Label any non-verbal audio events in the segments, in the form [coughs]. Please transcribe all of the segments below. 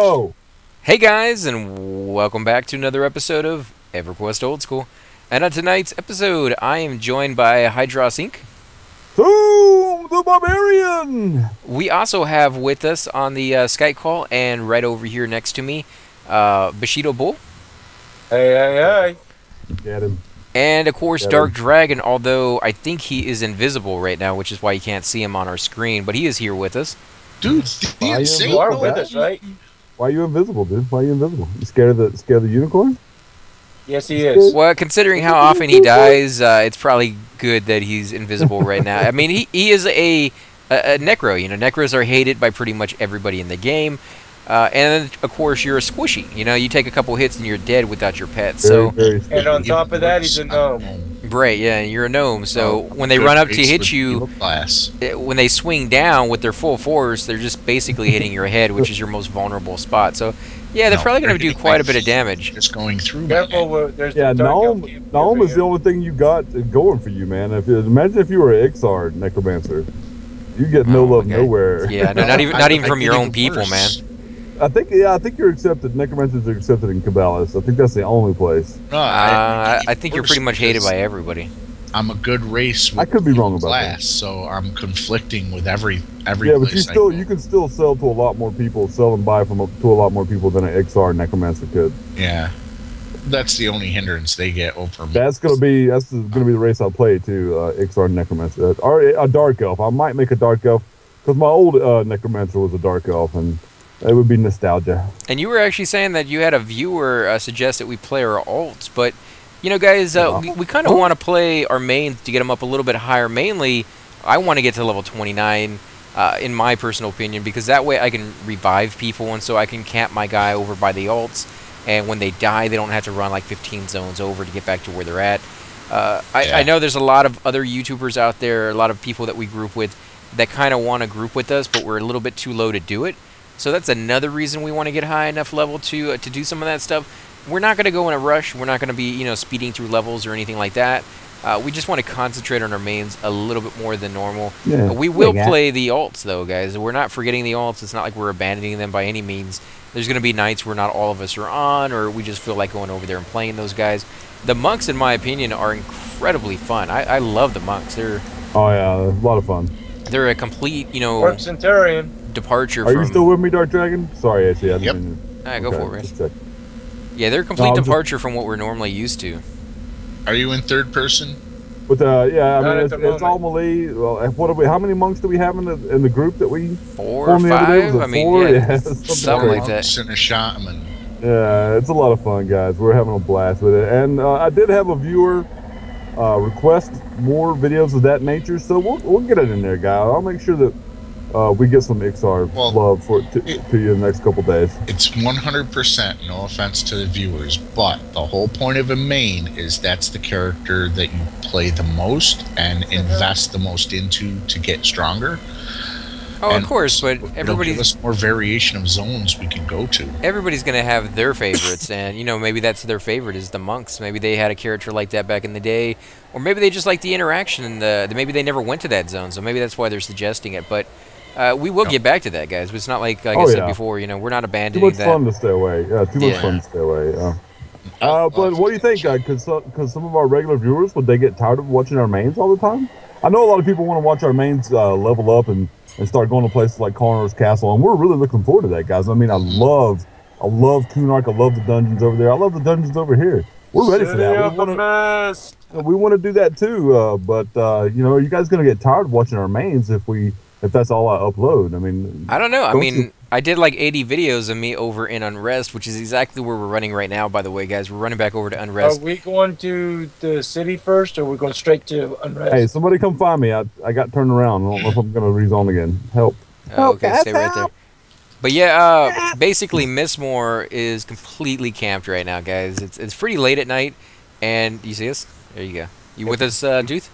go. Hey guys, and welcome back to another episode of EverQuest Old School. And on tonight's episode, I am joined by Hydross Inc. Boom, the barbarian. We also have with us on the uh, Skype call, and right over here next to me, uh, Bushido Bull, Hey, hey, hey. Get him. and of course Yeah. Dark Dragon. Although I think he is invisible right now, which is why you can't see him on our screen, but he is here with us. Dude, Why the you insane are with us, right? Why are you invisible, dude? Why are you invisible? You scared of the scared of the unicorn? Yes, he is. Well, considering how often he dies, uh, it's probably good that he's invisible right now. I mean, he, he is a, a, a necro. You know, necros are hated by pretty much everybody in the game. Uh, and then, of course, you're a squishy. You know, you take a couple hits and you're dead without your pet. So, very, very And on top of that, he's a worse, gnome. I'm right, yeah, you're a gnome. So Oh, when they run up to hit you, evil Class. eh, when they swing down with their full force, they're just basically [laughs] hitting your head, which is your most vulnerable spot. So, yeah, they're No, probably going to do quite a bit of damage. Just going through. Careful, there's Yeah, the dark Gnome. Gnome is the only thing you got going for you, man. If imagine if you were an Iksar necromancer, you get no Oh, love okay. nowhere. Yeah, no, not [laughs] even I- not I even from get your own even people, man. Worse. I think yeah, I think you're accepted. Necromancers are accepted in Cabilis. I think that's the only place. No, Uh, I, get I think you're pretty much hated by everybody. I'm a good race. With I could be wrong evil about class, so I'm conflicting with every every. yeah, but you I still go. you can still sell to a lot more people, sell and buy from a, to a lot more people than an Iksar necromancer could. Yeah, that's the only hindrance they get over me. That's gonna be that's gonna be the race I play too. Uh, Iksar necromancer, uh, or a dark elf. I might make a dark elf because my old uh, necromancer was a dark elf, and it would be nostalgia. And you were actually saying that you had a viewer uh, suggest that we play our alts, but you know, guys, uh, we, we kind of Oh. want to play our mains to get them up a little bit higher. Mainly, I want to get to level 29, uh, in my personal opinion, because that way I can revive people, and so I can camp my guy over by the alts, and when they die, they don't have to run like 15 zones over to get back to where they're at. Uh, I, I know there's a lot of other YouTubers out there, a lot of people that we group with that kind of want to group with us, but we're a little bit too low to do it. So that's another reason we want to get high enough level to uh, to do some of that stuff. We're not going to go in a rush. We're not going to be you know speeding through levels or anything like that. Uh, we just want to concentrate on our mains a little bit more than normal. Yeah, we will Yeah. play the alts though, guys. We're not forgetting the alts. It's not like we're abandoning them by any means. There's going to be nights where not all of us are on, or we just feel like going over there and playing those guys. The monks, in my opinion, are incredibly fun. I, I love the monks. They're Oh yeah, a lot of fun. they're a complete you know Orc Centurion. Departure Are from. you still with me, Dark Dragon? Sorry, actually, I didn't Yep. mean Alright, go okay, for it, Rich. just check. Yeah, they're a complete I'm just- departure from what we're normally used to. Are you in third person? But uh, yeah, I Not mean, it's, it's all melee. Well, what are we? How many monks do we have in the in the group that we? Four or formed the other day? Was it I mean, four? yeah, [laughs] Yeah, something something like that. Monks and a shaman. Yeah, it's a lot of fun, guys. We're having a blast with it, and uh, I did have a viewer uh, request more videos of that nature, so we'll we'll get it in there, guys. I'll make sure that uh, we get some Iksar Well, love for to, it- to you in the next couple days. It's 100% no offense to the viewers, but the whole point of a main is that's the character that you play the most and invest the most into to get stronger. Oh, of course, but It'll give us more variation of zones we can go to. everybody's gonna have their favorites, and you know maybe that's their favorite is the monks. Maybe they had a character like that back in the day, or maybe they just like the interaction and the, the maybe they never went to that zone, so maybe that's why they're suggesting it. But uh, we will Yeah. get back to that, guys. It's not like like Oh, I said yeah. before. You know, we're not abandoning. Too abandoning much that. fun to stay away. Yeah, too much Yeah. fun to stay away. Yeah. Uh, but what do you think? Because because some of our regular viewers would they get tired of watching our mains all the time? I know a lot of people want to watch our mains uh, level up and, and start going to places like Karnor's Castle, and we're really looking forward to that, guys. I mean, I love I love Kunark. I love the dungeons over there. I love the dungeons over here. We're ready for that. of We want to Mist. we want to do that too. Uh, but uh, you know, are you guys gonna get tired of watching our mains if we if that's all I upload? I mean, I don't know. I Don't mean, you- I did like 80 videos of me over in Unrest, which is exactly where we're running right now. By the way, guys, we're running back over to Unrest. Are we going to the city first, or are we going straight to Unrest? hey, somebody come find me. I I got turned around. I don't know if I'm gonna rezone again. Help. Oh, okay, stay right there. But yeah, uh, basically, Mistmoore is completely camped right now, guys. It's it's pretty late at night, and you see us? There you go. You with us, uh, Duth?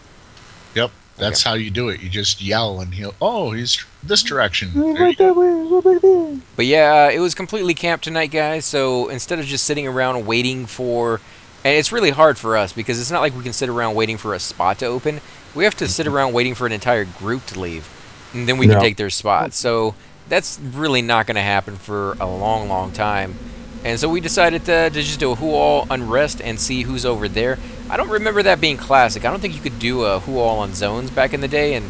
Yep, that's how you do it. You just yell and he'll, oh, he's this direction. Right that way, right there. But yeah, uh, it was completely camped tonight, guys. So instead of just sitting around waiting for, and it's really hard for us because it's not like we can sit around waiting for a spot to open. We have to sit around waiting for an entire group to leave, and then we can take their spot. So that's really not going to happen for a long, long time. And so we decided to, to just do a who all unrest and see who's over there. I don't remember that being classic. I don't think you could do a who all on zones back in the day and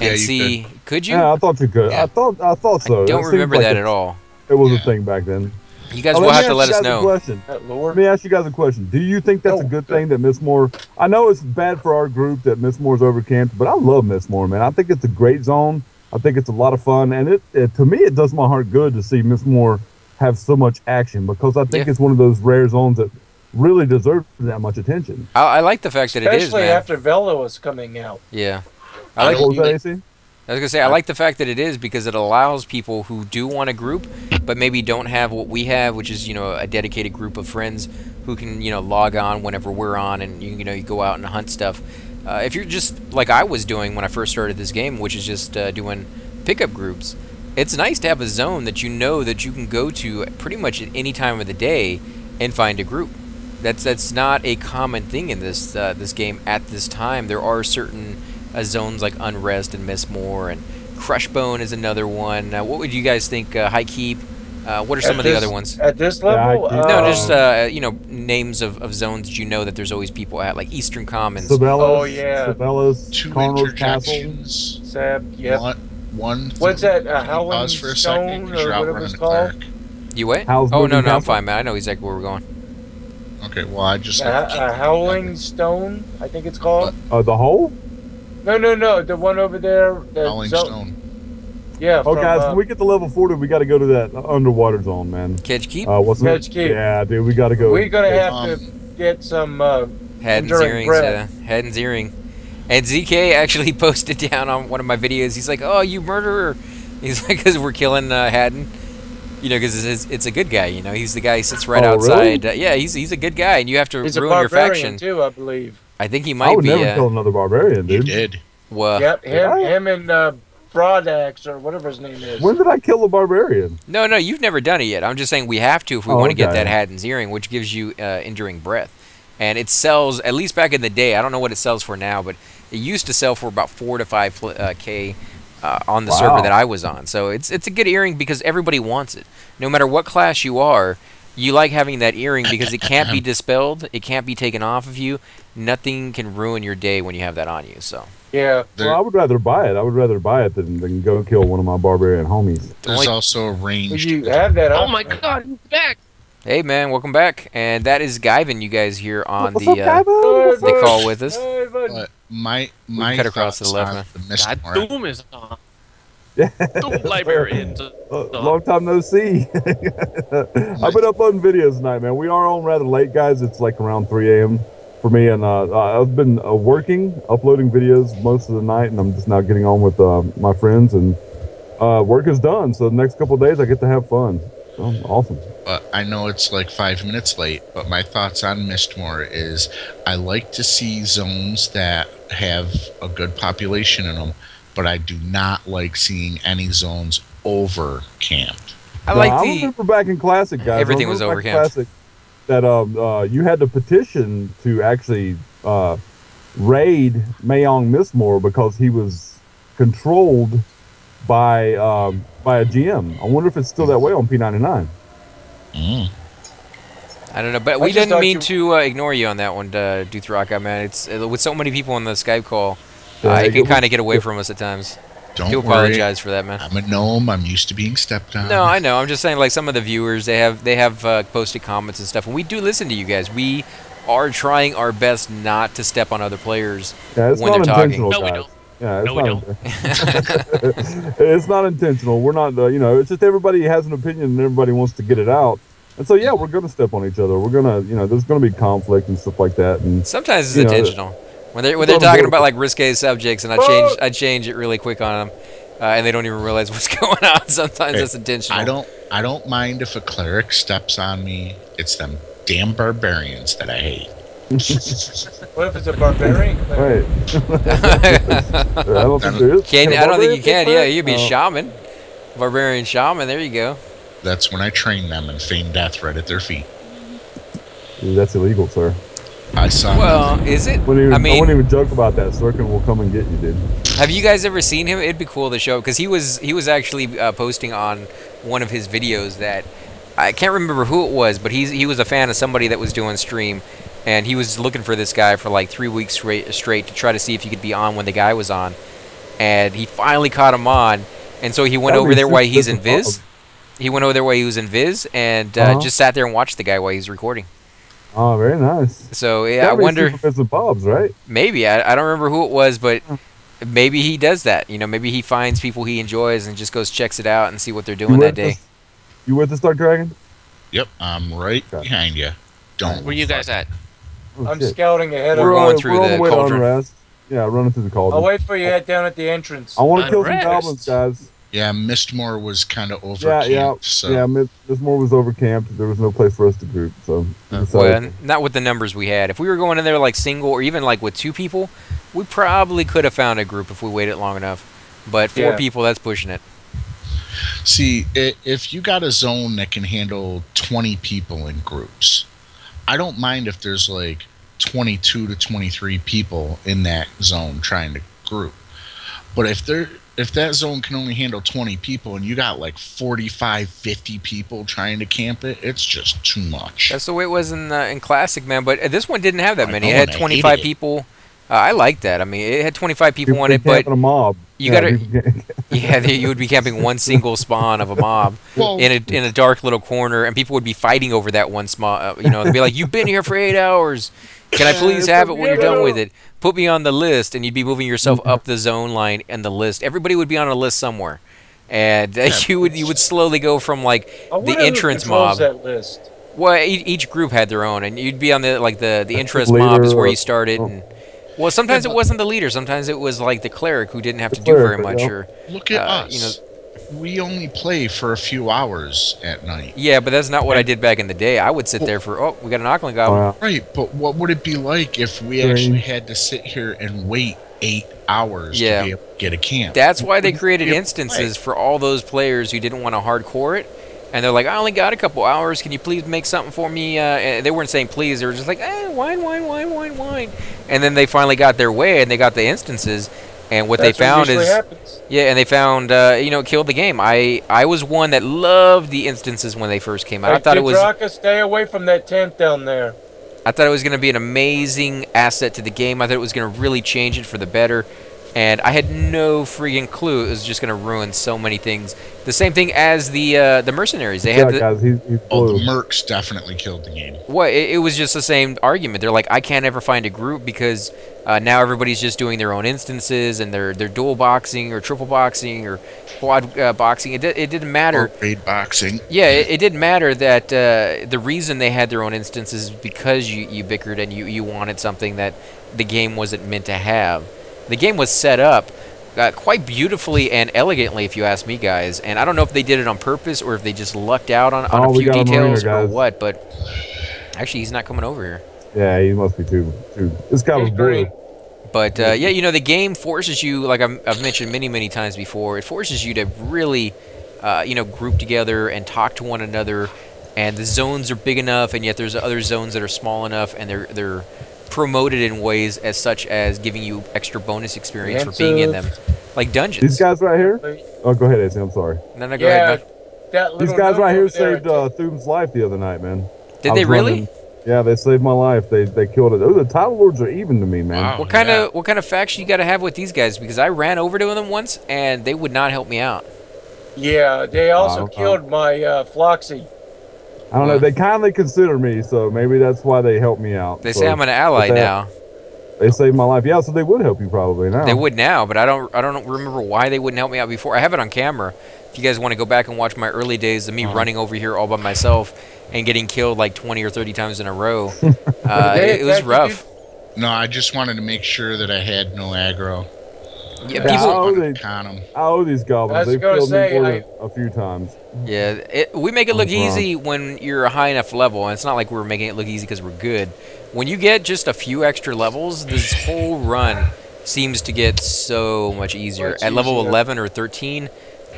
and Yeah, see. Could. you? Yeah, I thought you could. Yeah. I thought I thought so. I don't seems remember like that it- at all. It was Yeah. a thing back then. You guys Oh, will me have to let us know. question. That Let me ask you guys a question. Do you think that's a oh, good thing that Mistmoore? I know it's bad for our group that Mistmoore's overcamped, but I love Mistmoore, man. I think it's a great zone. I think it's a lot of fun, and it, it to me it does my heart good to see Mistmoore have so much action because I think Yeah. it's one of those rare zones that really deserves that much attention. I, I like the fact that it is, Especially after Velo was coming out. Yeah. I I like. What was that. I was gonna say I like the fact that it is because it allows people who do want a group, but maybe don't have what we have, which is you know a dedicated group of friends who can you know log on whenever we're on, and you, you know you go out and hunt stuff. Uh, if you're just like I was doing when I first started this game, which is just uh, doing pickup groups, it's nice to have a zone that you know that you can go to pretty much at any time of the day and find a group. That's that's not a common thing in this uh, this game at this time. There are certain uh, zones like Unrest and Mistmoore and Crushbone is another one. Uh, what would you guys think? Uh, High Keep. Uh, what are some At of the other ones? At this level, keep- No, uh, just uh, you know names of, of zones that you know that there's always people at, like Eastern Commons. Sabella's, Oh, yeah. Sabella's, Two Karnor's Castle. Sab, yep. One, one. What's that, uh, Can Howling for a Stone second, 'cause or whatever it's called? you what? How's oh no, Moving no, I'm fine, man. I know exactly where we're going. Okay, well I just. A, a Howling Stone, I think it's called. Uh, the hole? No, no, no, the one over there. The Howling zone- Stone. Yeah. Oh, from, guys, uh, when we get to level 40, we got to go to that underwater zone, man. Kedge Keep. Uh, what's Catch it? Keep. Yeah, dude, we got to go. we're gonna have Um, to get some. Uh, Hadden's enduring earrings. breath. Uh, Hadden's earring. And ZK actually [laughs] posted down on one of my videos. He's like, "Oh, you murderer!" He's [laughs] like, "Cause we're killing uh, Hadden." You know, because it's, it's a good guy. You know, he's the guy who sits right Oh, really? outside. Uh, yeah, he's he's a good guy, and you have to he's a ruin your faction. too, I believe. I think he I might would be. never Uh, kill another barbarian, You dude. did. well, yep, him, yeah. him, and uh, Broadaxe or whatever his name is. When did I kill a barbarian? No, no, you've never done it yet. I'm just saying we have to if we Oh, want to get that Hadden's earring, which gives you uh, enduring breath. And it sells, at least back in the day, I don't know what it sells for now, but it used to sell for about four to five pl- uh, k uh, on the Wow. server that I was on. So it's it's a good earring because everybody wants it. No matter what class you are, you like having that earring because it can't be [coughs] dispelled, it can't be taken off of you. Nothing can ruin your day when you have that on you. So yeah, There- well, I would rather buy it. I would rather buy it than, than go kill one of my barbarian homies. There's Only- also a ranged. you have that. Oh my there. god, he's back! Hey man, welcome back. And that is Guyvan, you guys here on What's the. up, Uh, Gavin? What's they call with us. Hey, bud. My my cut across to the thoughts left, on man. the God, Mistborn- Doom is on. Yeah. [laughs] Doom librarians. Long time no see. [laughs] I've been uploading videos tonight, man. We are on rather late, guys. It's like around 3 a.m. for me, and uh, uh, I've been uh, working, uploading videos most of the night, and I'm just now getting on with uh, my friends, and uh, work is done. So the next couple of days, I get to have fun. So, awesome. But I know it's like five minutes late. But my thoughts on Mistmoore is I like to see zones that have a good population in them, but I do not like seeing any zones over camped. I No, like I the. remember back in classic, guys. Everything was over back in overcamped. Classic that um uh, you had to petition to actually uh, raid Mayong Mistmoore because he was controlled by um, by a GM. I wonder if it's still that way on P99. Mm. I don't know, but I we didn't mean to uh, ignore you on that one, uh, Duthraka, man. It's uh, with so many people on the Skype call, Yeah, uh, it it can kind of get away from us at times. Don't do worry. apologize for that, man. I'm a gnome. I'm used to being stepped on. No, I know. I'm just saying, like some of the viewers, they have they have uh, posted comments and stuff, and we do listen to you guys. We are trying our best not to step on other players. Yeah, When not they're talking. intentional, No, we don't. Yeah, it's No, we not, [laughs] it's not intentional. We're not, uh, you know, it's just everybody has an opinion and everybody wants to get it out. And so, yeah, we're going to step on each other. We're going to, you know, there's going to be conflict and stuff like that. And Sometimes it's You know, intentional. When they're when they're talking about like risque subjects, and I change I change it really quick on them, uh, and they don't even realize [laughs] what's going on. Sometimes Hey, that's intentional. I don't. I don't mind if a cleric steps on me. It's them damn barbarians that I hate. [laughs] What if it's a barbarian? Right. [laughs] I don't think there is. [laughs] Can a I don't think you can. Yeah, you'd be Oh, shaman, barbarian shaman. There you go. That's when I train them and feign death right at their feet. That's illegal, sir. I saw. Well, is it? Wouldn't even, I I, mean, wouldn't even joke about that. Sorkin will come and get you, dude. Have you guys ever seen him? It'd be cool to show because he was he was actually uh, posting on one of his videos that I can't remember who it was, but he's he was a fan of somebody that was doing stream, and he was looking for this guy for like three weeks straight, straight to try to see if he could be on when the guy was on, and he finally caught him on, and so he went That over there while he's in Viz. He went over there while he was in Viz and uh, Uh-huh. just sat there and watched the guy while he was recording. Oh, very nice. So yeah, I wonder. Super Fist and Bob's, right? Maybe I, I don't remember who it was, but maybe he does that. You know, maybe he finds people he enjoys and just goes checks it out and see what they're doing that day. us? You with the Dark Dragon? Yep, I'm right Okay. behind you. Don't. Where you guys at? Oh, I'm shit. scouting ahead We're of going you. on- through on the way cauldron. unrest. Yeah, running through the cauldron. I'll wait for you head down at the entrance. I want to kill some Unrest. goblins, guys. Yeah, Mistmoore was kind of over Yeah, yeah, so yeah. Miss Miss was over camped. There was no place for us to group, so Uh, Well, not with the numbers we had. If we were going in there like single or even like with two people, we probably could have found a group if we waited long enough. But four Yeah. people, that's pushing it. See, if you got a zone that can handle 20 people in groups, I don't mind if there's like 22 to 23 people in that zone trying to group. But if there if that zone can only handle 20 people and you got like 45 50 people trying to camp it, it's just too much. That's the way it was in uh, in classic, man. But uh, this one didn't have that I many. know, It had 25 hated people. Uh, I like that. I mean, it had 25 people People in it, but a mob. you Yeah, gotta- [laughs] yeah, you would be camping one single spawn of a mob. [laughs] well, in a in a dark little corner, and people would be fighting over that one small. Uh, you know, they'd be like, "You've been here for eight hours. Can I please have it when you're done with it? Put me on the list." And you'd be moving yourself up the zone line and the list. Everybody would be on a list somewhere, and uh, [laughs] you would you would slowly go from like the entrance mob. That list. Well, each group had their own, and you'd be on the like the the interest mob is where you started. oh. And well, sometimes Yeah, it wasn't the leader. Sometimes it was like the cleric who didn't have The to do very cleric, much. yeah. Or look at uh, us. you know- we only play for a few hours at night. yeah, but that's not what I did back in the day. I would sit there for oh, we got an Auckland goblin. yeah. Right, but what would it be like if we Strange. actually had to sit here and wait eight hours Yeah. to be able to get a camp? That's why they created Yeah, instances for all those players who didn't want to hardcore it. And they're like, I only got a couple hours. Can you please make something for me? Uh, and they weren't saying please. They were just like, eh, whine, whine, whine, whine, whine. And then they finally got their way and they got the instances. And what That's they found usually is, happens. yeah, and they found, uh, you know, it killed the game. I I was one that loved the instances when they first came out. I Hey, thought it was, Kidraka, stay away from that tent down there. I thought it was going to be an amazing asset to the game. I thought it was going to really change it for the better. And I had no freaking clue it was just going to ruin so many things. The same thing as the uh, the mercenaries. They Yeah, had the, guys, he's, he's oh, the Mercs definitely killed the game. what? It, it was just the same argument. They're like, I can't ever find a group because uh, now everybody's just doing their own instances and they're they're dual boxing or triple boxing or quad uh, boxing. It, di- it didn't matter. Or raid boxing. Yeah, it, it didn't matter that uh, the reason they had their own instances is because you, you bickered and you, you wanted something that the game wasn't meant to have. The game was set up uh, quite beautifully and elegantly, if you ask me, guys. And I don't know if they did it on purpose or if they just lucked out on, on Oh, a few got a mariner, details or what. But actually, he's not coming over here. Yeah, he must be too. too. This guy was He's blue. green. But uh, yeah, you know, the game forces you, like I've, I've mentioned many, many times before, it forces you to really, uh, you know, group together and talk to one another. And the zones are big enough, and yet there's other zones that are small enough, and they're they're promoted in ways as such as giving you extra bonus experience for being in them, like dungeons. These guys right here. Oh, go ahead, AC. I'm sorry. no, no, go Yeah, ahead. Bud. that These guys right here saved uh, Thune's life the other night, man. Did I they really? running- Yeah, they saved my life. They they killed it. Oh, the title lords are even to me, man. Wow. What kind yeah. of what kind of faction you got to have with these guys? Because I ran over to them once, and they would not help me out. Yeah, they also Wow. killed my uh, Floxy. I don't know. They kindly consider me, so maybe that's why they help me out. They So say I'm an ally but they- now. They saved my life. Yeah, so they would help you probably now. They would now, but I don't. I don't remember why they wouldn't help me out before. I have it on camera. If you guys want to go back and watch my early days of me Uh-huh. running over here all by myself and getting killed like 20 or 30 times in a row, [laughs] uh, it, it was rough. No, I just wanted to make sure that I had no aggro. Yeah, Yeah, people. I owe, Wanted they, to. I owe these goblins. was They've gonna killed say, me more I- a few times. Yeah, it, we make it look What's wrong? easy when you're a high enough level, and it's not like we're making it look easy because we're good. When you get just a few extra levels, this whole run seems to get so much easier. Much At level easier. 11 or 13,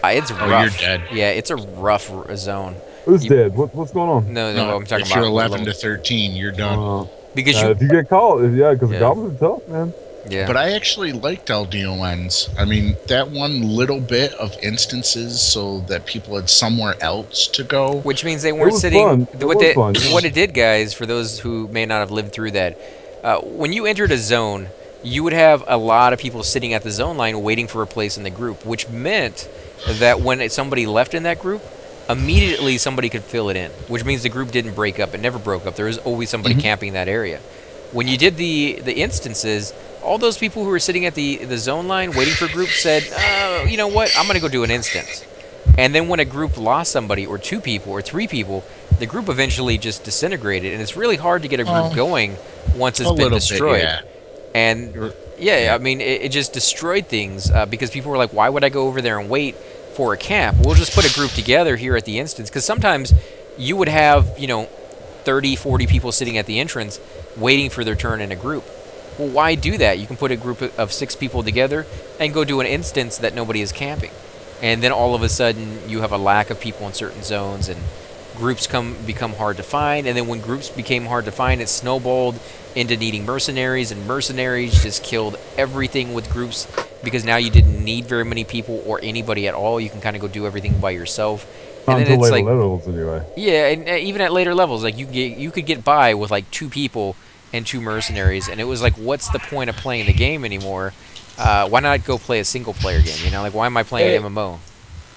uh, it's Oh, rough. you're dead. Yeah, it's a rough r- zone. Who's You- dead? What, what's going on? No, no, No, I'm talking if about you're 11 level- to 13, you're done. Uh, because uh, you if you get caught, yeah, because Yeah. the goblins are tough, man. Yeah. But I actually liked LDONs. I mean, that one little bit of instances so that people had somewhere else to go. Which means they weren't was sitting. fun. It What, was they, fun, what it did, guys, for those who may not have lived through that, uh, when you entered a zone, you would have a lot of people sitting at the zone line waiting for a place in the group, which meant that when somebody left in that group, immediately somebody could fill it in, which means the group didn't break up. It never broke up. There was always somebody Mm-hmm. camping that area. When you did the the instances, all those people who were sitting at the the zone line waiting for groups said, uh, "You know what? I'm going to go do an instance." And then when a group lost somebody, or two people, or three people, the group eventually just disintegrated, and it's really hard to get a group Well, going once it's been destroyed. bit, yeah. And yeah, I mean, it, it just destroyed things uh, because people were like, "Why would I go over there and wait for a camp? We'll just put a group together here at the instance." Because sometimes you would have, you know, 30, 40 people sitting at the entrance waiting for their turn in a group. Well, why do that? You can put a group of- six people together and go do an instance that nobody is camping. And then all of a sudden, you have a lack of people in certain zones, and groups come become hard to find. And then when groups became hard to find, it snowballed into needing mercenaries, and mercenaries just killed everything with groups because now you didn't need very many people or anybody at all. You can kind of go do everything by yourself. And then until it's later like levels, anyway. yeah, and uh, even at later levels, like you get, you could get by with like two people and two mercenaries, and it was like, what's the point of playing the game anymore? Uh, why not go play a single player game? You know, like why am I playing Hey. an MMO?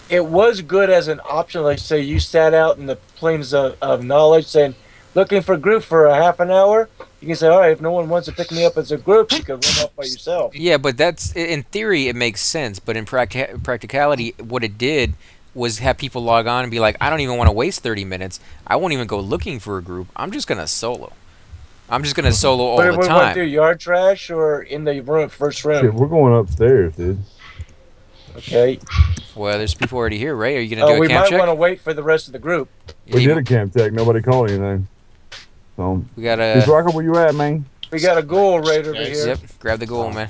It was good as an option. Like say you sat out in the plains of, of knowledge, saying, looking for a group for a half an hour. You can say, all right, if no one wants to pick me up as a group, you can run off by yourself. Yeah, but that's in theory it makes sense, but in practi- practicality, what it did was have people log on and be like, I don't even want to waste 30 minutes. I won't even go looking for a group. I'm just gonna solo. I'm just gonna solo all what the do we want to do? time. Yard trash or in the room, first Shit, room? we're going upstairs, dude. Okay. Well, there's people already here, Ray. Are you gonna Uh, do a we might want to wait for the rest of the group. We You- did a camp check. Nobody called anything. So, we gotta. Chris Rocker, where you at, man? We got a ghoul right over Yes. here. Yep, grab the ghoul, man.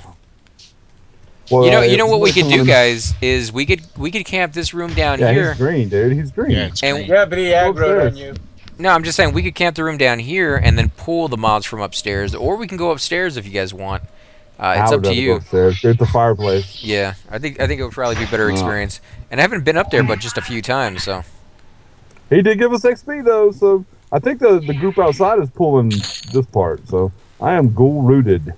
Well, You know, uh, you know what we could do, guys, is we could we could camp this room down Yeah, here. he's green, dude. He's green. Yeah, it's And- Yeah, but he Go aggroed on you. No, I'm just saying we could camp the room down here and then pull the mobs from upstairs, or we can go upstairs if you guys want. Uh, it's up to you. Upstairs. There's the fireplace. Yeah, I think I think it would probably be a better experience. And I haven't been up there but just a few times, so He did give us XP though, so I think the the group outside is pulling this part. So I am ghoul rooted.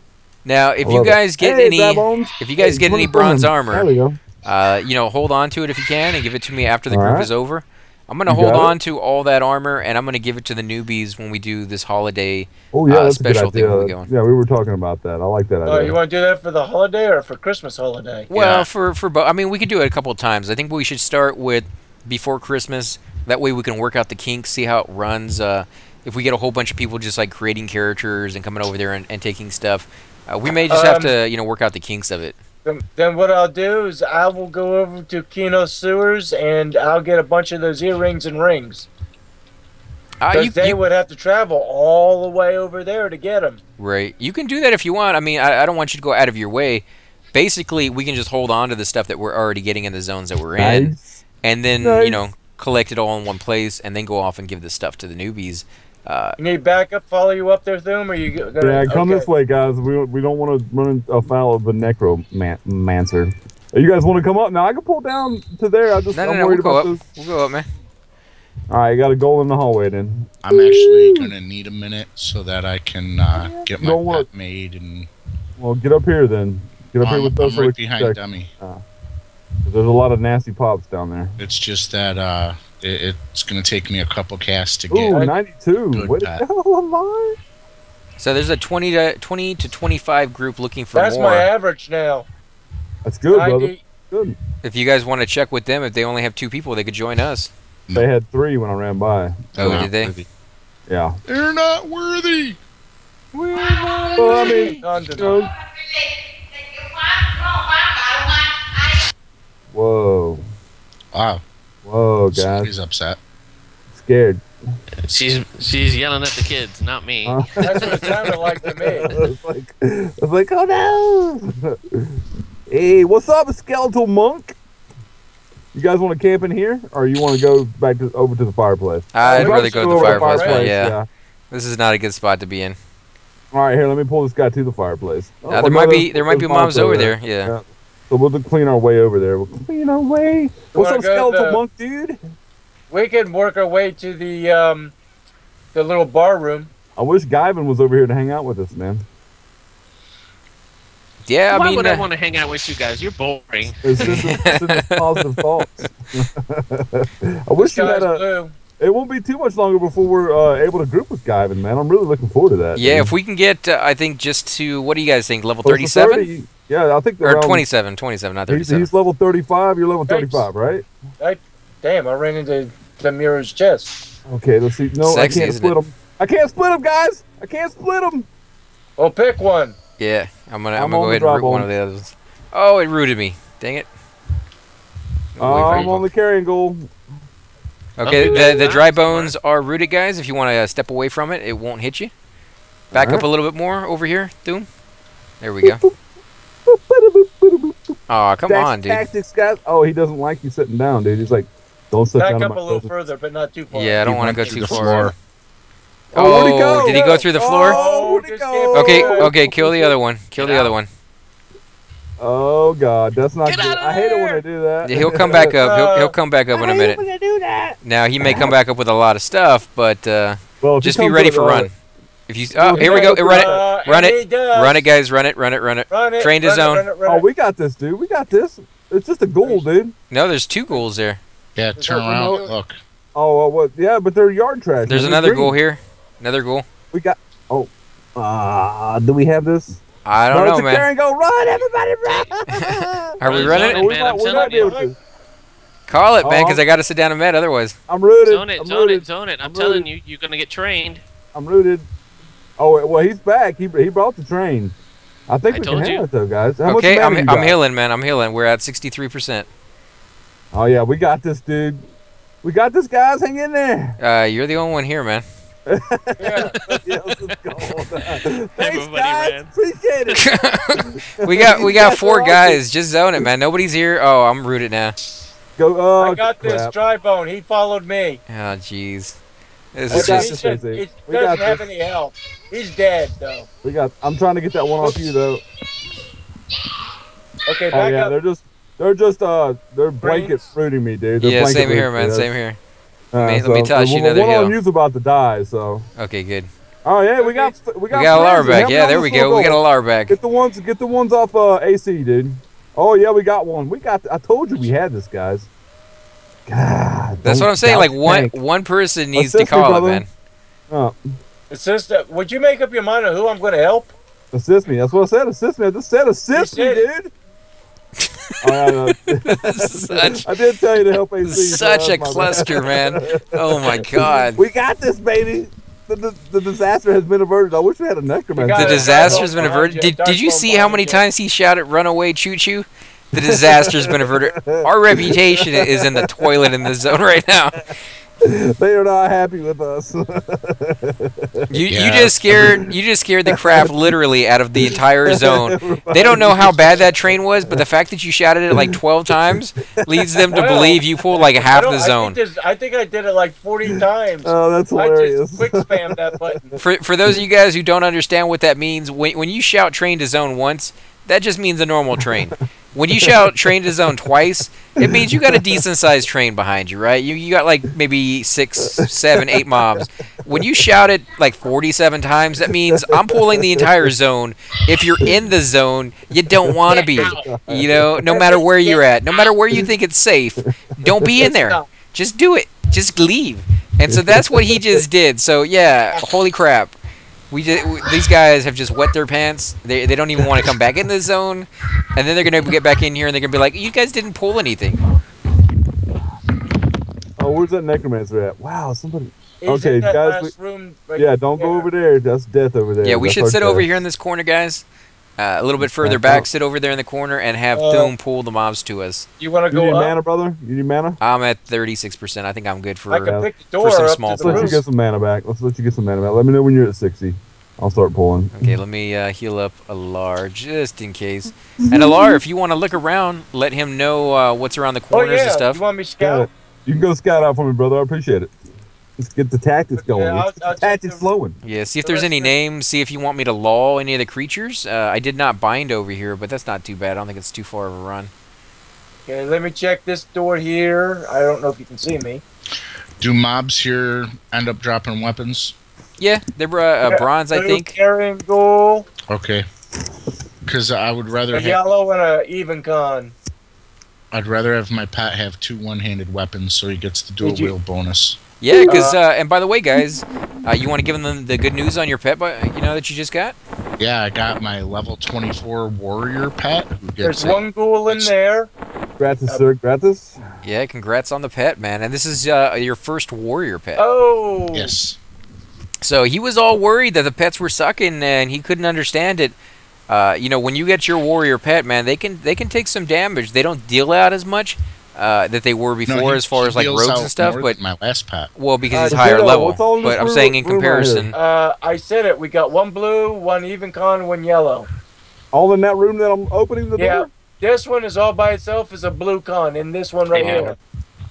now if you love it. guys get Hey, any Babones. if you guys Hey, get any bronze armor, There we go. uh, you know, hold on to it if you can and give it to me after the All group right. is over. I'm gonna You hold got it. on to all that armor and I'm gonna give it to the newbies when we do this holiday. Oh yeah, uh, that's a good special thing idea. when we. Yeah, we were talking about that. I like that idea. Oh, you want to do that for the holiday or for Christmas holiday? Well, Yeah. for for both, I mean, we could do it a couple of times. I think we should start with before Christmas. That way, we can work out the kinks, see how it runs. Uh, if we get a whole bunch of people just like creating characters and coming over there and, and taking stuff, uh, we may just have Um, to, you know, work out the kinks of it. Then, then what I'll do is I will go over to Kino Sewers and I'll get a bunch of those earrings and rings. Uh, you, they you- would have to travel all the way over there to get them. right? You can do that if you want. I mean, I, I don't want you to go out of your way. Basically, we can just hold on to the stuff that we're already getting in the zones that we're in, Nice. and then Nice. you know collect it all in one place, and then go off and give the stuff to the newbies. Uh, You need backup, follow you up there, Thum, or you gonna? Yeah, come okay. this way, guys. We don't- we don't want to run afoul of the necromancer. You guys want to come up now? I can pull down to there. I just no, no, I'm no, we'll worried go about up. this. We'll go up, man. All right, got a ghoul in the hallway then. I'm actually gonna need a minute so that I can uh, get You my don't pet made and Well, get up here then. Get up here I'm, with us. I'm right behind check. Dummy. There's a lot of nasty pops down there. It's just that uh, it, it's gonna take me a couple casts to get. Ooh, 92. What the hell am I? So there's a 20 to 20 to 25 group looking for That's more. my average now. That's good, brother. 90 Good. If you guys want to check with them, if they only have two people, they could join us. They had three when I ran by. Oh, Wow. did they? Yeah. They're not worthy. Well, I mean, Under- whoa, Wow, whoa, guys, somebody's upset. scared. She's she's yelling at the kids, not me. Huh? [laughs] That's what it sounded like to me. [laughs] it's like, it's like, oh no! [laughs] hey, what's up, skeletal monk? You guys want to camp in here, or you want to go back to over to the fireplace? I'd rather go go to the over to the fireplace, but fireplace, yeah, this is not a good spot to be in. All right, here, let me pull this guy to the fireplace. Oh, Uh, there might be there might be mobs over there. Yeah. Yeah. So we'll just clean our way over there. We'll clean our way. What's up, go skeletal to- monk, dude? We can work our way to the um, the little bar room. I wish Guyvan was over here to hang out with us, man. Yeah, I Why mean, would I uh, want to hang out with you guys? You're boring. [laughs] It's just, it's just positive [laughs] thoughts. [laughs] I wish you had a. blue. It won't be too much longer before we're uh, able to group with Guyvan, man. I'm really looking forward to that. yeah, dude. if we can get, uh, I think just to what do you guys think? Level 37 30, Yeah, I think or around- 27? 27, not He's, 37. he's level 35. You're level 35, right? I, Damn, I ran into the mirror's chest. Okay, let's see. No, Sexy, I can't split it? them. I can't split them, guys. I can't split them. Well, pick one. Yeah, I'm gonna I'm, I'm gonna go ahead and root drop one of the others. Oh, it rooted me. Dang it. Uh, I'm on the carrion ghoul. Okay, Okay, the the dry bones are rooted, guys. If you want to uh, step away from it, it won't hit you. Back up a little bit more over here, Doom. There we go. Oh, come That's on, dude. Tactics, guys. Oh, he doesn't like you sitting down, dude. He's like, don't sit Back down. in up my a little presence. further, but not too far. Yeah, I don't want to go through too the far. floor. Oh, where'd he Oh, go? did he go through the floor? Oh, where'd he just go? get- Okay, okay, kill the other one. Kill the Get other out. one. Oh God, that's not Get good. out of I hate it when I do that. Yeah, He'll come back up. He'll, [laughs] he'll come back up in a minute. Now he may come back up with a lot of stuff, but uh, well, just be ready for run. If you oh here we go, run it, run it, run it, guys, run it, run it, run it. Run it. Train to run it, zone. run it, Oh, we got this, dude. We got this. It's just a ghoul, dude. No, there's two ghouls there. Yeah, turn around. Look. Oh, uh, what? Yeah, but they're yard trash. There's another They're ghoul here. Another ghoul. We got. Oh, uh, do we have this? I don't no, know, it's a man. carrion ghoul. Run, everybody, [laughs] run! Are we running it, it? we man, might, we telling might be able to. Call it, man, Oh, because I got to sit down and med otherwise. I'm rooted. Zone it, I'm zone rooted. it, zone it. I'm, I'm telling rooted. you, you're gonna get trained. I'm rooted. Oh, well, he's back. He, he brought the train. I think I we told can you. have it, though, guys. How Okay, I'm, you I'm got? healing, man. I'm healing. We're at 63%. Oh, yeah, we got this, dude. We got this, guys. Hang in there. Uh, you're the only one here, man. Yeah. yeah, let's just go. Thanks, Everybody guys. Appreciate it. [laughs] we got we got four guys. Just zone it, man. Nobody's here. Oh, I'm rooted now. Go. Oh, I got this crap. dry bone. He followed me. Oh, jeez. This We is got He just. this, just- Izzy. he We got doesn't have this. any health. He's dead though. We got. I'm trying to get that one off you though. Okay, Oh back yeah, up. they're just. They're just. Uh, they're blanket Brains. fruiting me, dude. They're Yeah, same here, rooting me. man. Same here. Uh, me- let me so- toss you one- another One of hill. them you's about to die, so. Okay, good. Oh yeah, we got. We got. We got a Lar friends. back. Yeah, there we little go. We got a goal. Lar back. Get the ones. Get the ones off uh, AC, dude. Oh yeah, we got one. We got. I told you we had this, guys. God. That's what I'm saying. like one tank. one person needs Assist to me, call it, brother. man. Oh, Assist. uh, Would you make up your mind on who I'm going to help? assist me. That's what I said. Assist me. I just said assist me, said dude. [laughs] Oh. [laughs] [laughs] Such- I did tell you to help AC. so Such a that's my bad. cluster, man. Oh my god. We got this, baby. The, the, the disaster has been averted. I wish we had a necromancer. The disaster's been averted. Did, did you see how many times he shouted "Run away, choo choo"? The disaster's been averted. Our reputation is in the toilet in the zone right now. they are not happy with us. You you just scared you just scared the crap literally out of the entire zone. They don't know how bad that train was, but the fact that you shouted it like 12 times leads them to believe you pulled like half don't- the I think, zone. I think I did it like 40 times. oh, that's hilarious. I just quick spam that button. For for those of you guys who don't understand what that means, when when you shout train to zone once, that just means a normal train. When you shout train to zone twice, it means you got a decent sized train behind you, right? You you got like maybe six, seven, eight mobs. When you shout it like 47 times, that means I'm pulling the entire zone. If you're in the zone, you don't want to be. You know, no matter where you're at, no matter where you think it's safe, don't be in there. Just do it. Just leave. And so that's what he just did. So yeah, holy crap. We just w these guys have just wet their pants. They, they don't even want to come back in the zone, and then they're gonna get back in here and they're gonna be like, "You guys didn't pull anything." oh, where's that necromancer at? Wow, somebody. He's Okay, guys, last room right Yeah, don't go over there. That's death over there. Yeah, we That's should our sit over here in this corner, guys. Uh, a little bit further Back back, sit over there in the corner, and have Uh, Doom pull the mobs to us. You want to You need go up? mana, brother? You need mana? I'm at 36%. I think I'm good for, I for. can Yeah. pick the door some up small Let's let you get some mana back. Let's let you get some mana back. Let me know when you're at 60. I'll start pulling. Okay, let me uh, heal up Alar just in case. And Alar, if you want to look around, let him know uh, what's around the Oh corners yeah, and stuff. you want me to Yeah, scout? you can go scout out for me, brother. I appreciate it. Let's get the tactics going. Yeah, I'll- I'll the tactics flowing. Yeah, see if there's any names. See if you want me to lull any of the creatures. Uh, I did not bind over here, but that's not too bad. I don't think it's too far of a run. Okay, let me check this door here. I don't know if you can see me. Do mobs here end up dropping weapons? Yeah, they're uh, uh, bronze, I Blue think. Carrion ghoul, Okay. Because I would rather a have, yellow, and a even con. I'd rather have my pet have two one-handed weapons so he gets the dual Did you- wheel bonus. Yeah, because uh, and by the way, guys, uh, you want to give them the good news on your pet, bu- you know that you just got. Yeah, I got my level 24 warrior pet who There's gets one ghoul in there. Gratis, sir. Gratis. Yeah, congrats on the pet, man. And this is uh, your first warrior pet. Oh, Yes. So he was all worried that the pets were sucking, and he couldn't understand it. Uh, you know, when you get your warrior pet, man, they can they can take some damage. They don't deal out as much uh, that they were before, No, he- as far as like deals rogues and stuff. But my last pet. well, because Uh, he's higher Taylor, level. what's all in But I'm room- saying in room right here? comparison, Uh, I said it. We got one blue, one even con, one yellow. All in that room that I'm opening the Yeah. door. This one is all by itself is a blue con, and this one right Yeah. here.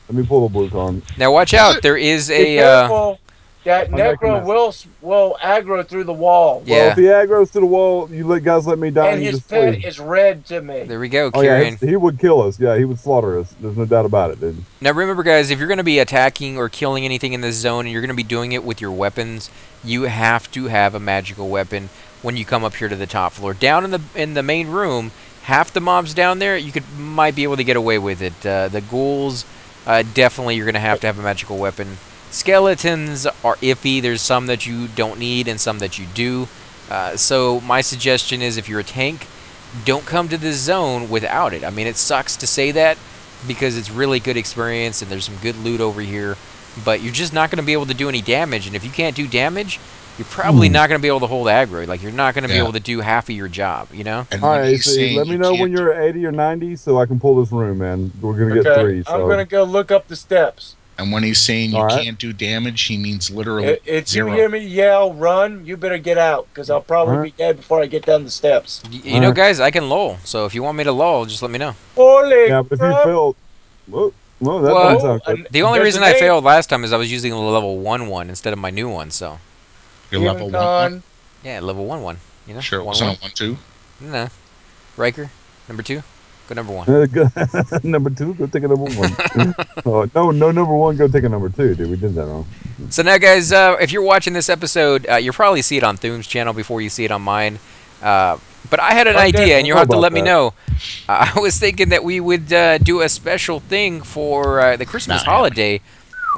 Let me pull the blue con. now watch out. There is a uh, careful. That I'm necro that. will will aggro through the wall, Yeah. Well, if he aggroes through the wall, you let guys let me die. and you his just pet flee. is red to me. there we go, Oh yeah, Kieran. he- he would kill us. Yeah, he would slaughter us. There's no doubt about it, dude. Now remember, guys, if you're going to be attacking or killing anything in this zone, and you're going to be doing it with your weapons, you have to have a magical weapon when you come up here to the top floor. Down in the in the main room, half the mobs down there, you could might be able to get away with it. Uh, the ghouls, uh, definitely, you're going to have to have a magical weapon. Skeletons are iffy. There's some that you don't need and some that you do. Uh, so my suggestion is, if you're a tank, don't come to this zone without it. I mean, it sucks to say that because it's really good experience and there's some good loot over here, but you're just not going to be able to do any damage. And if you can't do damage, you're probably Hmm. not going to be able to hold aggro. Like you're not going to be able to do half of your job. You know? And All when AC, let me you know when you're 80 or 90 so I can pull this room, man. We're gonna get three. So. I'm gonna go look up the steps. And when he's saying you All right. can't do damage, he means literally I- If you zero. hear me yell, run, you better get out, because I'll probably Alright. be dead before I get down the steps. Y- you know, Alright. guys, I can lull. So if you want me to lull, just let me know. Holy Yeah, but if you crap. fail, whoa, whoa, that Well, doesn't sound good. and The only reason I failed last time is I was using a level one one instead of my new one. So You're level Even one. Yeah, level one one. You know? Sure, it one wasn't one. a one two. No, Riker, number two. Go number one. Uh, [laughs] go- [laughs] number two, go take a number one. [laughs] oh, no, no number one, go take a number two, dude. We did that wrong. So now, guys, uh, if you're watching this episode, uh, you'll probably see it on Thune's channel before you see it on mine. Uh, but I had an Okay, idea, and you'll how have to about let me know. Uh, I was thinking that we would uh, do a special thing for uh, the Christmas Not holiday,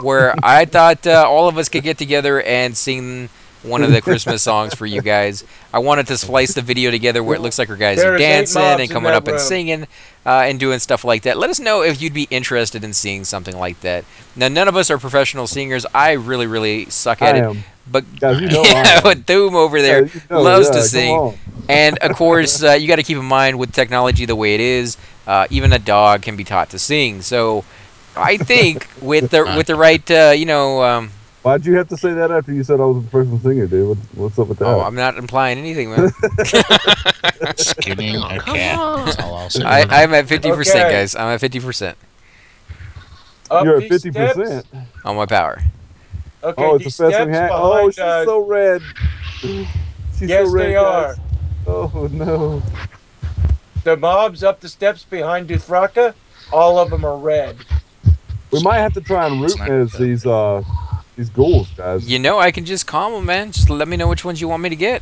where I thought uh, all of us could get together and sing one of the Christmas songs for you guys. I wanted to splice the video together where it looks like our guys are There's eight dancing and coming that up and room. singing uh, and doing stuff like that. Let us know if you'd be interested in seeing something like that. Now, none of us are professional singers. I really, really suck I at it. am. But Guys, you know [laughs] yeah, but Doom over there Yeah, you know, loves yeah, to sing. And of course, uh, you got to keep in mind with technology the way it is, uh, even a dog can be taught to sing. So, I think with the [laughs] with the right, uh, you know, um, Why'd you have to say that after you said I was a professional singer, dude? What, what's up with that? oh, I'm not implying anything, man. [laughs] Skinning a come cat. on. I'll say. I, I'm at 50%, Okay. guys. I'm at 50% up You're at 50%. steps. on my power. Okay, oh, it's a these hat. Oh, she's uh, so red. She's yes, so red, they guys. are. Oh, no. The mobs up the steps behind Duthraka, all of them are red. We might have to try and root as these, uh, these ghouls, guys. You know, I can just calm them, man. Just let me know which ones you want me to get.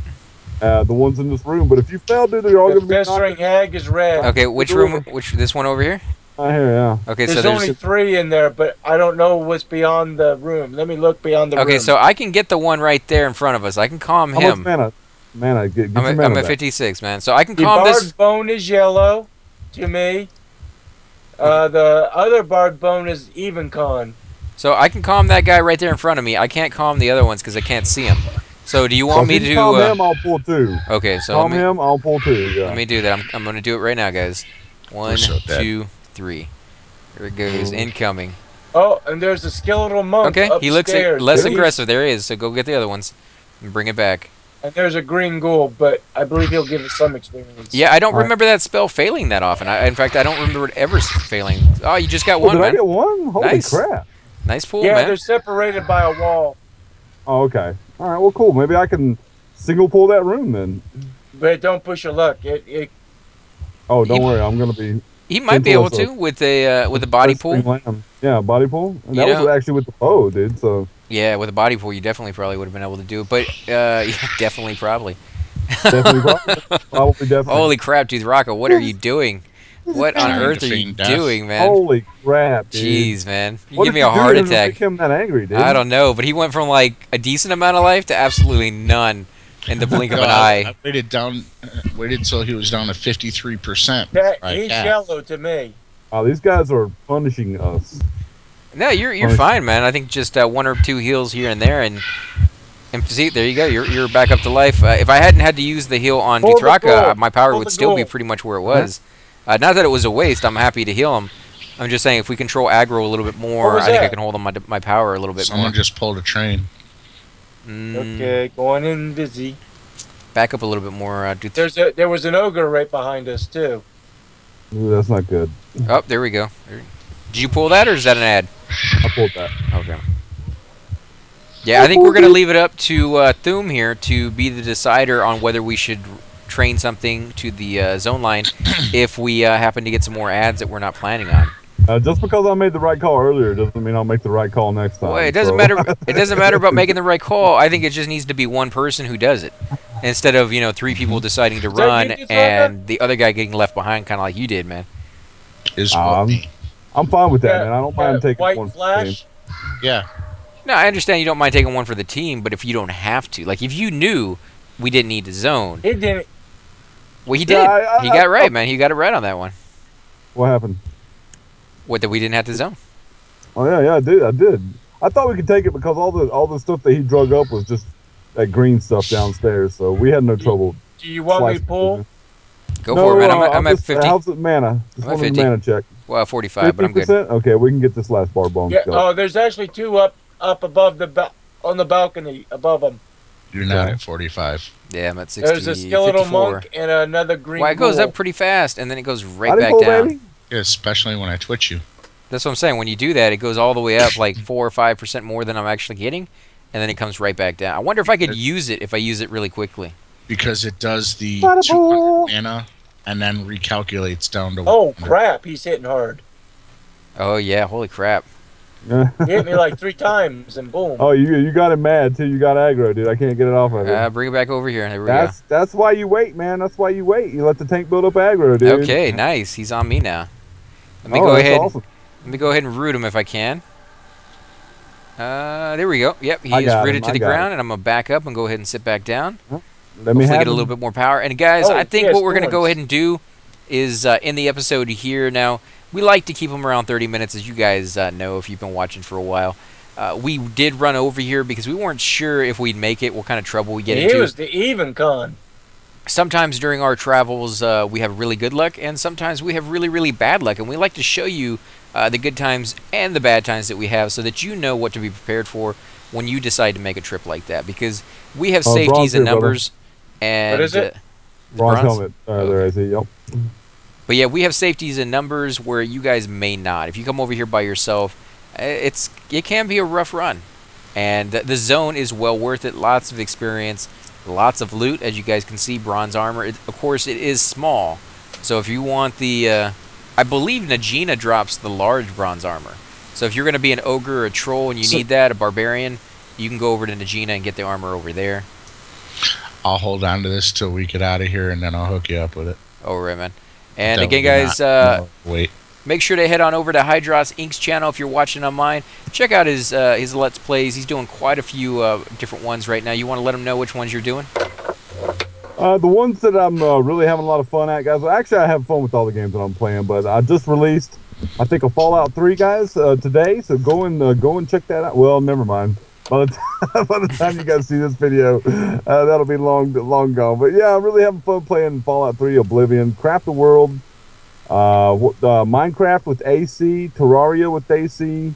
Uh, the ones in this room. But if you fail, dude, they're all The going to be festering knocking hag is red. Okay, which room? Which this one over here? out here, yeah. Okay, there's, so there's only three in there, but I don't know what's beyond the room. Let me look beyond the room. okay. So I can get the one right there in front of us. I can calm How much him. mana? Mana, get, get I'm your at, mana I'm at 56, man. So I can the calm barred this. bone is yellow to me. Uh, the other barred bone is even con. So I can calm that guy right there in front of me. I can't calm the other ones because I can't see him. So do you want if me to? calm Uh, him, I'll pull two. okay, so calm let me, him, I'll pull two. Yeah. let me do that. I'm, I'm gonna do it right now, guys. One, so two, three. Here it goes. Ooh. Incoming. Oh, and there's a skeletal monk Okay, he looks upstairs. less He's- aggressive. There he is. So go get the other ones and bring it back. And there's a green ghoul, but I believe he'll give us some experience. Yeah, I don't Alright. remember that spell failing that often. I, in fact, I don't remember it ever failing. Oh, you just got Oh, one, did I get one? Holy Nice. crap. Nice pool, yeah, man. they're separated by a wall, Oh, okay. All right. Well, cool. Maybe I can single pull that room then. but don't push your luck. It, it Oh, don't You- worry. I'm gonna be He might be able as to with a uh, with a body First spring pull. lamb. Yeah, body pull. And You that was know- actually with the bow, dude. So Yeah, with a body pull, you definitely probably would have been able to do it. But uh, [laughs] yeah, definitely, probably. definitely, probably, [laughs] probably definitely. Holy crap, dude, Rocco, what are you doing? What on earth are you death. doing, man? Holy crap, dude. Jeez, man, you What give me a you do heart to attack. Make him that angry, dude. I don't know, but he went from like a decent amount of life to absolutely none in the blink of an [laughs] eye. I waited down, uh, waited until he was down to fifty three percent. that, he's yellow to me. Oh, these guys are punishing us. No, you're you're Nice. fine, man. I think just uh, one or two heals here and there, and and see, there you go. You're you're back up to life. Uh, if I hadn't had to use the heal on Hold the Vithraka, goal. uh, my power Hold would the still be pretty much where it was. Uh, not that it was a waste. I'm happy to heal him. I'm just saying if we control aggro a little bit more, was I think I can hold on my my power a little bit Someone more. Someone just pulled a train. Mm, Okay, going in busy. Back up a little bit more. Uh, do th- There's a there was an ogre right behind us too. Ooh, that's not good. oh, there we go. There- Did you pull that, or is that an ad? I pulled that. Okay. Yeah, I think we're gonna leave it up to uh, Thum here to be the decider on whether we should train something to the uh, zone line [clears throat] if we uh, happen to get some more ads that we're not planning on. Uh, just because I made the right call earlier doesn't mean I'll make the right call next time. Well, it doesn't so- matter. It doesn't matter about [laughs] making the right call. I think it just needs to be one person who does it, instead of you know three people deciding to run and the other guy getting left behind, kind of like you did, man. Is Um, me. I'm fine with that, Yeah, man. I don't yeah, mind taking white one. for the flash. Yeah, No, I understand you don't mind taking one for the team, but if you don't have to, like if you knew we didn't need to zone, He didn't. Well, he Yeah, did. I- I- he got I- right, man. He got it right on that one. What happened? What that we didn't have to zone. Oh yeah, yeah, I did. I did. I thought we could take it because all the all the stuff that he drug up was just that green stuff downstairs, so we had no trouble. Do you want me to pull? Go no, for it, man. I'm, uh, at- I'm at 50. How's it mana? Just I'm at 50. mana check. Well, 45, but I'm good. Okay, we can get this last bar bomb. Yeah. Go. Oh, there's actually two up up above the ba- on the balcony above him. You're not Yeah. at forty five. Yeah, I'm at 60. There's a skeletal 54. monk and another green. Well, it goes up pretty fast, and then it goes right back pull, down. baby? Yeah, especially when I twitch you. That's what I'm saying. When you do that, it goes all the way up like 4 or 5% more than I'm actually getting, and then it comes right back down. I wonder if I could use it if I use it really quickly. because it does the Bada 200 mana and then recalculates down to. Oh crap! He's hitting hard. Oh, yeah. Holy crap. He hit me like three times and boom. oh, you you got him mad too. You got aggro, dude. I can't get it off of you. Uh, bring it back over here. There we that's that's why you wait, man. That's why you wait. You let the tank build up aggro, dude. Okay, nice. He's on me now. Let me Oh, go that's ahead. awesome. Let me go ahead and root him if I can. Uh, there we go. Yep, he I is rooted him, to the ground, him. and I'm gonna back up and go ahead and sit back down. Let me have get a little bit more power. And guys, Oh, I think yes, what we're gonna go ahead and do is uh, in the episode here now. We like to keep them around 30 minutes, as you guys uh, know if you've been watching for a while. Uh, we did run over here because we weren't sure if we'd make it, what kind of trouble we get he into. was the even con. sometimes during our travels uh, we have really good luck and sometimes we have really really bad luck and we like to show you uh, the good times and the bad times that we have so that you know what to be prepared for when you decide to make a trip like that because we have Oh, safeties and here, brother. numbers and What is it? uh, Bronze, bronze? helmet. Uh, There I see. Yep. But yeah we have safeties and numbers where you guys may not. If you come over here by yourself uh, it's it can be a rough run. And the, the zone is well worth it. Lots of experience lots of loot. As you guys can see bronze armor. It, of course it is small. So if you want the uh, i believe Najena drops the large bronze armor. So if you're going to be an ogre or a troll and you So- need that a barbarian you can go over to Najena and get the armor over there. I'll hold on to this till we get out of here, and then I'll hook you up with it. over it man and That again guys not- uh, no, wait. make sure to head on over to Hydross Inc.'s channel if you're watching on mine. Check out his uh, his Let's Plays. He's doing quite a few uh, different ones right now. You want to let him know which ones you're doing? Uh, the ones that I'm uh, really having a lot of fun at, guys. Well, actually, I have fun with all the games that I'm playing, but I just released, I think, a Fallout 3, guys, uh, today. So go and uh, go and check that out. Well, never mind. By the, time, [laughs] by the time you guys see this video, uh, that'll be long long gone. But yeah, I'm really having fun playing Fallout 3, Oblivion, Craft the World, uh, uh, Minecraft with AC, Terraria with AC,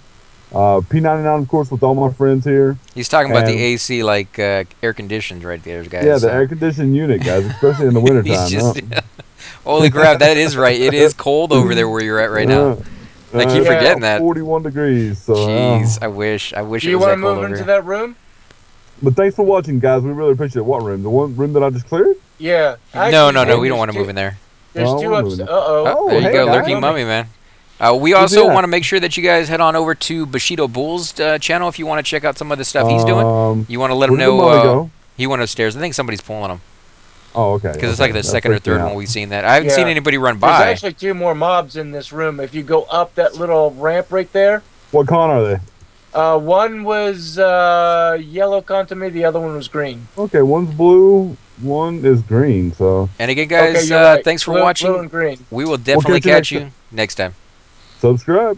uh, P99, of course, with all my friends here. He's talking about the AC like uh, air conditioned right there, guys. Yeah, the air conditioned unit, guys, especially in the [laughs] wintertime. He's just, huh? [laughs] Holy crap, that is right. It is cold over there where you're at right now. Uh, I keep Uh, forgetting that. 41 degrees. So, uh, Jeez, I wish. I wish Do it you want to move into here. that room? but thanks for watching, guys. We really appreciate it. What room? The one room that I just cleared? Yeah. No, Actually, no, no. there's We don't want to move in there. There's Oh, two we're ups. Uh oh. Oh, there you hey, go, guys. lurking mummy, man. Uh, we also want to make sure that you guys head on over to BushidoBull's uh, channel if you want to check out some of the stuff he's doing. Um, You want to let him where did the know uh, he went upstairs. I think somebody's pulling him Oh, okay. because it's like the That second or third out. one we've seen that. I haven't Yeah. seen anybody run by. There's actually two more mobs in this room. If you go up that little ramp right there, What con are they? uh, one was uh, yellow con to me, the other one was green. Okay, one's blue, one is green. So And again, guys, okay, uh, right. thanks for Blue- watching. Blue and green. We will definitely catch you next catch you next time. subscribe.